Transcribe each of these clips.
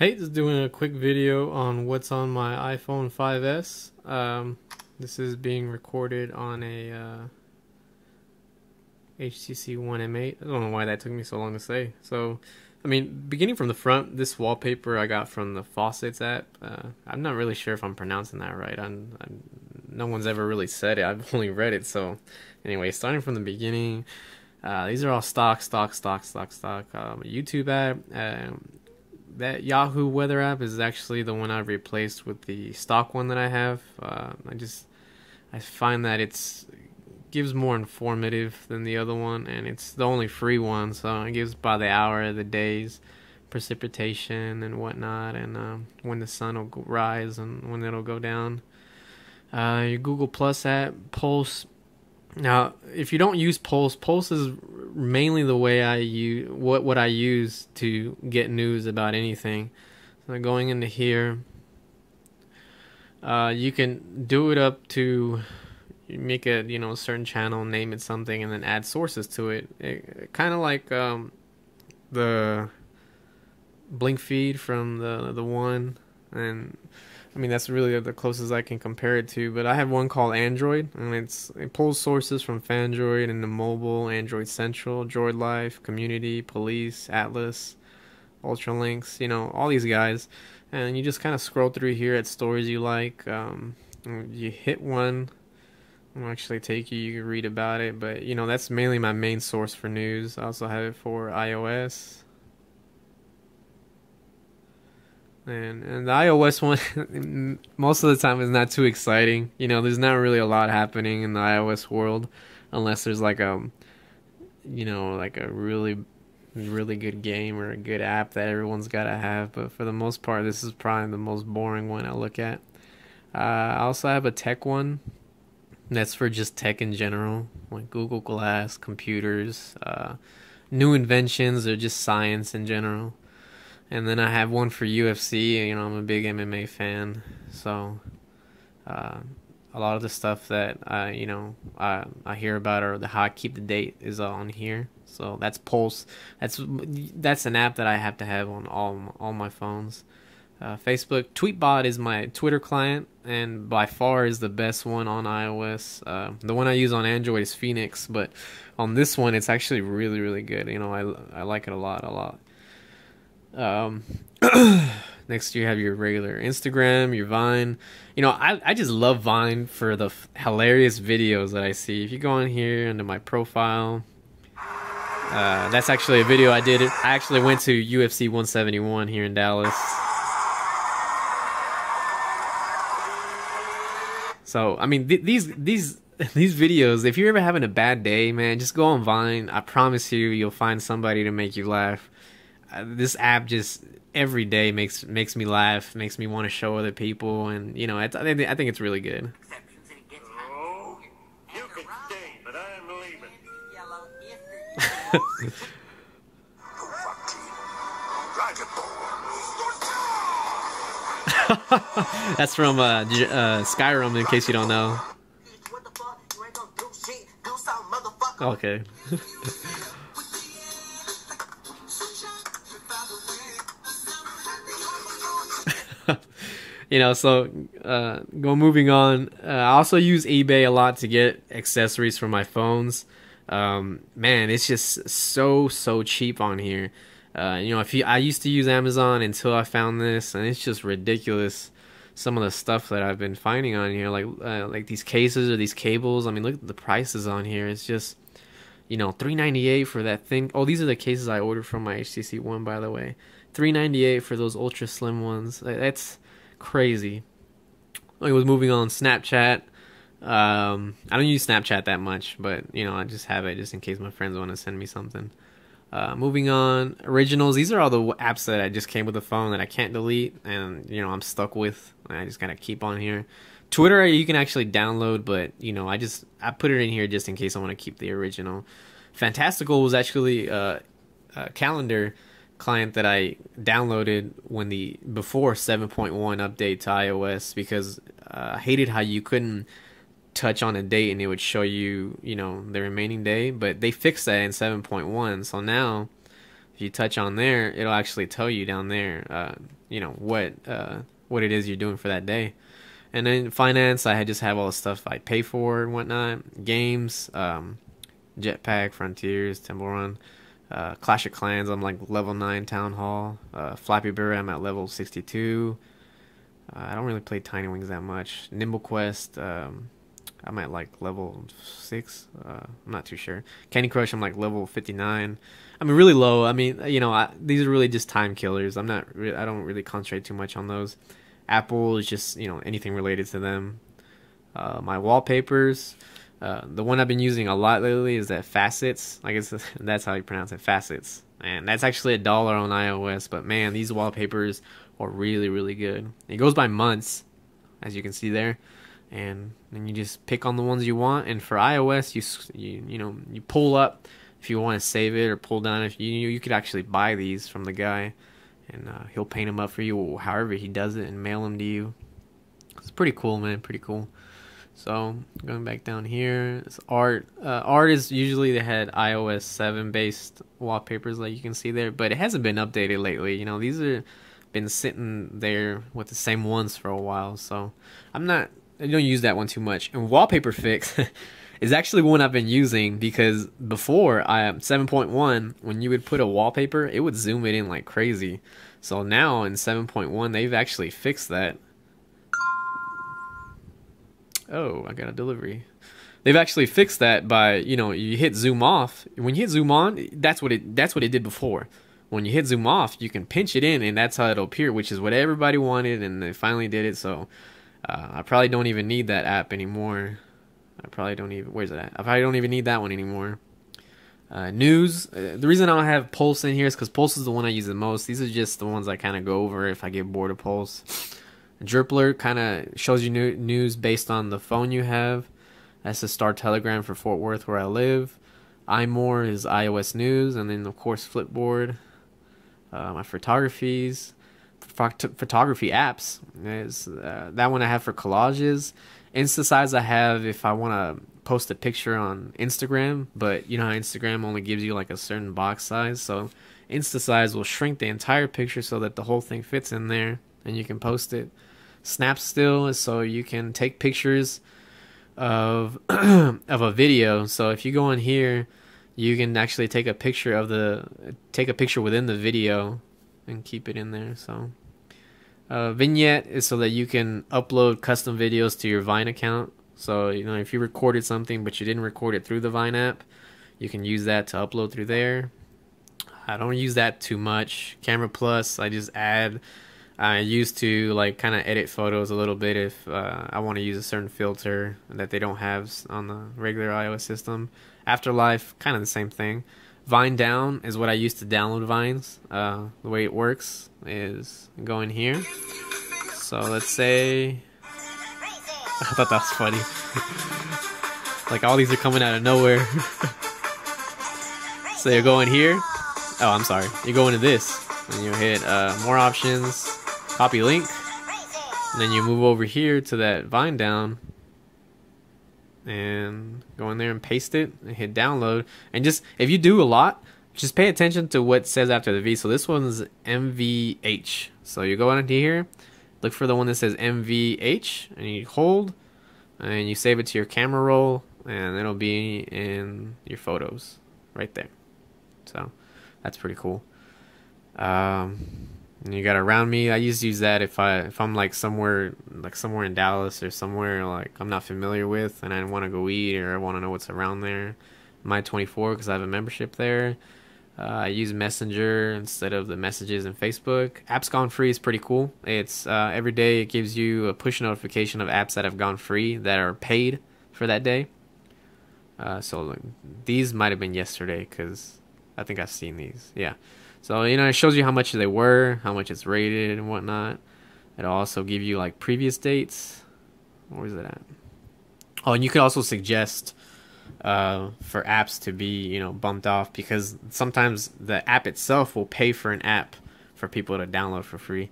Hey, just doing a quick video on what's on my iPhone 5S. Um, this is being recorded on a uh, HTC One M8. I don't know why that took me so long to say. So, I mean, beginning from the front, this wallpaper I got from the Facets app. Uh, I'm not really sure if I'm pronouncing that right. I'm, I'm, no one's ever really said it. I've only read it. So, anyway, starting from the beginning, uh, these are all stock, stock, stock, stock, stock. Um, YouTube app. Um, that Yahoo weather app is actually the one I've replaced with the stock one that I have. Uh, I just I find that it's gives more informative than the other one, and it's the only free one, so it gives by the hour, the days, precipitation and whatnot, and uh, when the sun will rise and when it'll go down. Uh, your Google Plus app, Pulse. Now, if you don't use Pulse, Pulse is mainly the way I use what what I use to get news about anything. So going into here, uh, you can do it up to make a you know certain channel, name it something, and then add sources to it. it kind of like um, the BlinkFeed from the the one and I mean, that's really the closest I can compare it to. But I have one called Android, and it's it pulls sources from Phandroid and the mobile, Android Central, Droid Life, Community, Police, Atlas, Ultralinx, you know, all these guys. And you just kind of scroll through here at stories you like. Um, you hit one, I'll actually take you. You can read about it, but you know that's mainly my main source for news. I also have it for iOS, and and the iOS one most of the time is not too exciting. You know, there's not really a lot happening in the iOS world unless there's like a you know, like a really really good game or a good app that everyone's got to have, but for the most part this is probably the most boring one I look at. Uh, I also have a tech one that's for just tech in general, like Google Glass, computers, uh, new inventions, or just science in general. And then I have one for UFC. You know, I'm a big MMA fan, so uh, a lot of the stuff that I, you know, I I hear about or the how I keep the date is on here. So that's Pulse. That's that's an app that I have to have on all all my phones. Uh, Facebook Tweetbot is my Twitter client, and by far is the best one on iOS. Uh, the one I use on Android is Fenix, but on this one, it's actually really, really good. You know, I I like it a lot, a lot. Um, next you have your regular Instagram, your Vine. You know, I I just love Vine for the f- hilarious videos that I see. If you go on here under my profile, uh, that's actually a video I did. I actually went to UFC 171 here in Dallas. So I mean, th- these these these videos. If you're ever having a bad day, man, just go on Vine. I promise you, you'll find somebody to make you laugh this app just every day makes makes me laugh, makes me want to show other people, and you know, I, I think it's really good. That's from uh, uh, Skyrim, in case you don't know. Okay. you know, so uh, go moving on. Uh, I also use eBay a lot to get accessories for my phones. Um, man, it's just so so cheap on here. Uh, you know, if you, I used to use Amazon until I found this, and it's just ridiculous. Some of the stuff that I've been finding on here, like uh, like these cases or these cables. I mean, look at the prices on here. It's just, you know, three ninety eight for that thing. Oh, these are the cases I ordered from my HTC One, by the way. Three ninety eight for those ultra slim ones. That's crazy. I was moving on Snapchat. Um, I don't use Snapchat that much, but you know, I just have it just in case my friends want to send me something. Uh, moving on, originals. These are all the apps that I just came with the phone that I can't delete, and you know I'm stuck with. I just gotta keep on here. Twitter you can actually download, but you know I just I put it in here just in case I want to keep the original. Fantastical was actually uh, a calendar client that I downloaded when the before 7.1 update to iOS because uh, I hated how you couldn't touch on a date and it would show you, you know, the remaining day. But they fixed that in 7.1, so now if you touch on there, it'll actually tell you down there. Uh, you know what uh, what it is you're doing for that day. And then finance, I just have all the stuff I pay for and whatnot. Games, um, Jetpack, Frontiers, Temple Run, uh, Clash of Clans. I'm like level nine Town Hall. Uh, Flappy Bird, I'm at level 62. Uh, I don't really play Tiny Wings that much. Nimble Quest, um, I'm at like level six. Uh, I'm not too sure. Candy Crush, I'm like level 59. I mean, really low. I mean, you know, I, these are really just time killers. I'm not. Re- I don't really concentrate too much on those. Apple is just you know anything related to them. Uh, my wallpapers. Uh, the one I've been using a lot lately is that Facets. I guess that's how you pronounce it, Facets. And that's actually a dollar on iOS. But man, these wallpapers are really, really good. It goes by months, as you can see there, and then you just pick on the ones you want. And for iOS, you you you know you pull up if you want to save it or pull down. If you you could actually buy these from the guy, and uh, he'll paint them up for you, however he does it, and mail them to you. It's pretty cool, man. Pretty cool. So going back down here, it's art. Uh, art is usually they had iOS 7 based wallpapers, like you can see there, but it hasn't been updated lately. You know, these are been sitting there with the same ones for a while, so I'm not. I don't use that one too much. And wallpaper fix is actually one I've been using because before I am 7.1, when you would put a wallpaper, it would zoom it in like crazy. So now in 7.1, they've actually fixed that oh, I got a delivery. They've actually fixed that by, you know, you hit zoom off. When you hit zoom on, that's what it that's what it did before. When you hit zoom off, you can pinch it in and that's how it'll appear, which is what everybody wanted and they finally did it. So uh, I probably don't even need that app anymore. I probably don't even where's that? I probably don't even need that one anymore. Uh, news. Uh, the reason I don't have Pulse in here is because Pulse is the one I use the most. These are just the ones I kind of go over if I get bored of Pulse. Drippler kind of shows you new news based on the phone you have. That's the Star Telegram for Fort Worth, where I live. iMore is iOS news, and then of course Flipboard. Uh, my photographies, phot- photography apps is uh, that one I have for collages. InstaSize I have if I want to post a picture on Instagram, but you know how Instagram only gives you like a certain box size, so InstaSize will shrink the entire picture so that the whole thing fits in there, and you can post it. Snapstill so you can take pictures of of a video. So if you go in here, you can actually take a picture of the take a picture within the video and keep it in there. So uh, vignette is so that you can upload custom videos to your Vine account. So you know if you recorded something but you didn't record it through the Vine app, you can use that to upload through there. I don't use that too much. Camera Plus, I just add I used to like kind of edit photos a little bit if uh, I want to use a certain filter that they don't have on the regular iOS system. Afterlight, kind of the same thing. Vine down is what I used to download vines. Uh, the way it works is go in here. So let's say I thought that was funny. like all these are coming out of nowhere. so you go in here. Oh, I'm sorry. You go into this and you hit uh, more options copy link, and then you move over here to that vine down and go in there and paste it and hit download. And just if you do a lot, just pay attention to what says after the V. So this one's MVH. So you go into here, look for the one that says MVH, and you hold, and you save it to your camera roll, and it'll be in your photos right there. So that's pretty cool. Um, and you got around me. I used to use that if I if I'm like somewhere like somewhere in Dallas or somewhere like I'm not familiar with and I want to go eat or I want to know what's around there. My 24 because I have a membership there. Uh, I use Messenger instead of the messages in Facebook. Apps Gone Free is pretty cool. It's uh, every day it gives you a push notification of apps that have gone free that are paid for that day. Uh, so these might have been yesterday because I think I've seen these. Yeah. So you know, it shows you how much they were, how much it's rated, and whatnot. It'll also give you like previous dates. Where is it at? Oh, and you could also suggest uh, for apps to be you know bumped off because sometimes the app itself will pay for an app for people to download for free.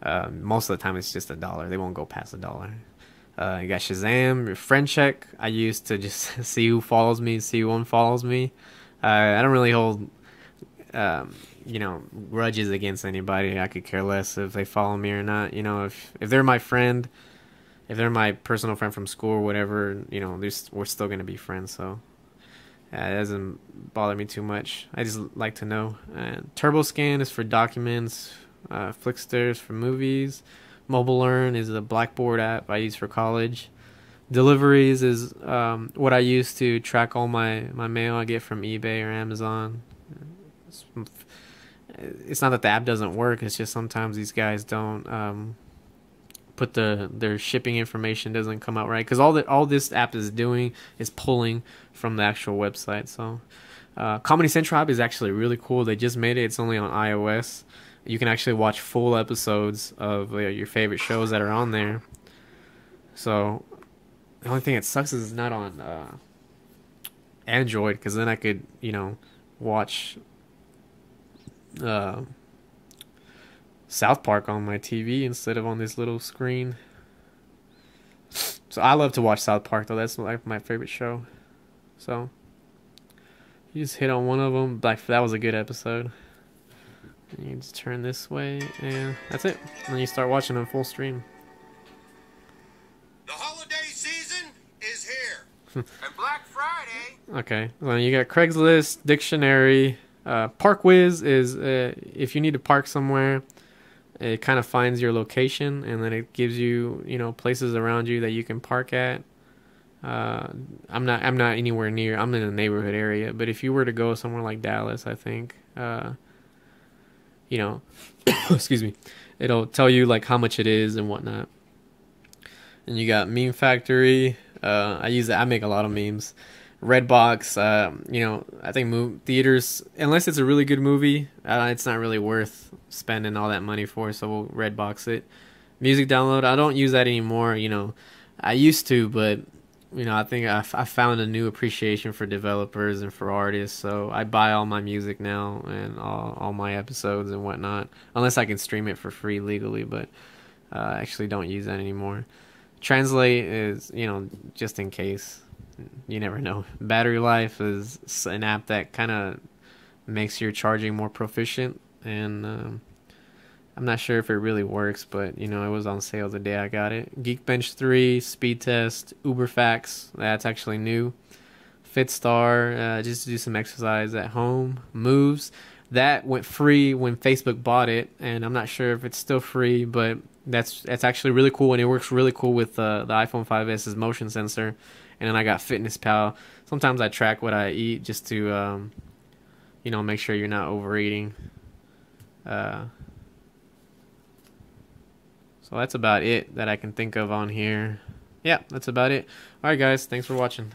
Uh, most of the time, it's just a dollar. They won't go past a dollar. Uh, you got Shazam, your friend check. I use to just see who follows me, see who unfollows me. Uh, I don't really hold um, you know grudges against anybody. I could care less if they follow me or not. You know, if if they're my friend, if they're my personal friend from school or whatever, you know, we're still gonna be friends. So yeah, it doesn't bother me too much. I just like to know. And TurboScan is for documents. Uh, Flixster is for movies. Mobile Learn is a Blackboard app I use for college. Deliveries is um, what I use to track all my, my mail I get from eBay or Amazon. It's, it's not that the app doesn't work. It's just sometimes these guys don't um, put the their shipping information doesn't come out right because all that all this app is doing is pulling from the actual website. So, uh, Comedy Central app is actually really cool. They just made it. It's only on iOS. You can actually watch full episodes of uh, your favorite shows that are on there. So, the only thing that sucks is it's not on uh, Android because then I could you know watch uh, South Park on my TV instead of on this little screen. So I love to watch South Park though. That's like my favorite show. So you just hit on one of them. Like that was a good episode. And you just turn this way, and that's it. And then you start watching on full stream. The holiday season is here. and Black Friday. Okay. Well, you got Craigslist, Dictionary. Uh, ParkWhiz is uh, if you need to park somewhere it kind of finds your location and then it gives you you know places around you that you can park at uh, i'm not i'm not anywhere near i'm in a neighborhood area but if you were to go somewhere like dallas i think uh, you know excuse me it'll tell you like how much it is and whatnot and you got meme factory uh, i use that i make a lot of memes Redbox, uh, you know, I think theaters, unless it's a really good movie, uh, it's not really worth spending all that money for. So we'll Redbox it. Music download, I don't use that anymore. You know, I used to, but you know, I think I, I found a new appreciation for developers and for artists. So I buy all my music now and all all my episodes and whatnot, unless I can stream it for free legally. But uh, I actually don't use that anymore. Translate is, you know, just in case you never know. Battery life is an app that kind of makes your charging more proficient, and um, I'm not sure if it really works, but you know it was on sale the day I got it. Geekbench 3, Speed Test, Uberfax, that's actually new. Fitstar, uh, just to do some exercise at home. Moves, that went free when Facebook bought it, and I'm not sure if it's still free, but that's that's actually really cool, and it works really cool with uh, the iPhone 5s's motion sensor and then I got Fitness Pal. Sometimes I track what I eat just to, um, you know, make sure you're not overeating. Uh, so that's about it that I can think of on here. Yeah, that's about it. All right, guys, thanks for watching.